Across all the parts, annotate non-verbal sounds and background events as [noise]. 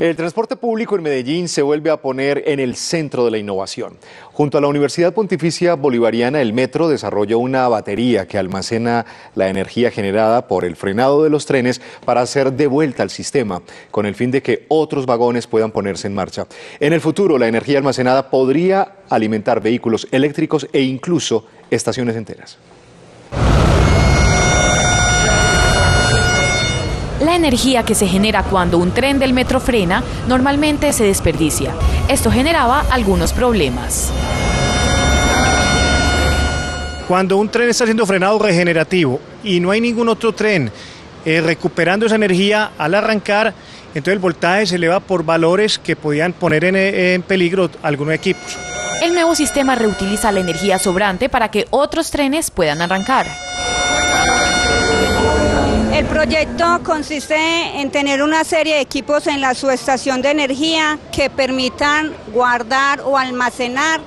[laughs] El transporte público en Medellín se vuelve a poner en el centro de la innovación. Junto a la Universidad Pontificia Bolivariana, el metro desarrolló una batería que almacena la energía generada por el frenado de los trenes para hacer de vuelta al sistema, con el fin de que otros vagones puedan ponerse en marcha. En el futuro, la energía almacenada podría alimentar vehículos eléctricos e incluso estaciones enteras. La energía que se genera cuando un tren del metro frena normalmente se desperdicia. Esto generaba algunos problemas. Cuando un tren está siendo frenado regenerativo y no hay ningún otro tren eh, recuperando esa energía al arrancar, entonces el voltaje se eleva por valores que podían poner en, en peligro algunos equipos. El nuevo sistema reutiliza la energía sobrante para que otros trenes puedan arrancar. El proyecto consiste en tener una serie de equipos en la subestación de energía que permitan guardar o almacenar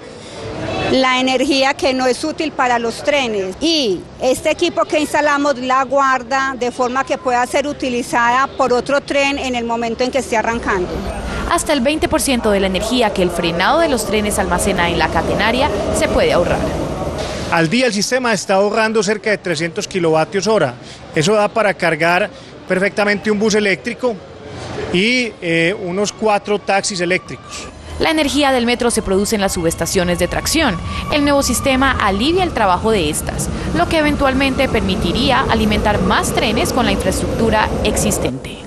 la energía que no es útil para los trenes. Y este equipo que instalamos la guarda de forma que pueda ser utilizada por otro tren en el momento en que esté arrancando. Hasta el 20% de la energía que el frenado de los trenes almacena en la catenaria se puede ahorrar. Al día el sistema está ahorrando cerca de 300 kilovatios hora. Eso da para cargar perfectamente un bus eléctrico y eh, unos cuatro taxis eléctricos. La energía del metro se produce en las subestaciones de tracción. El nuevo sistema alivia el trabajo de estas, lo que eventualmente permitiría alimentar más trenes con la infraestructura existente.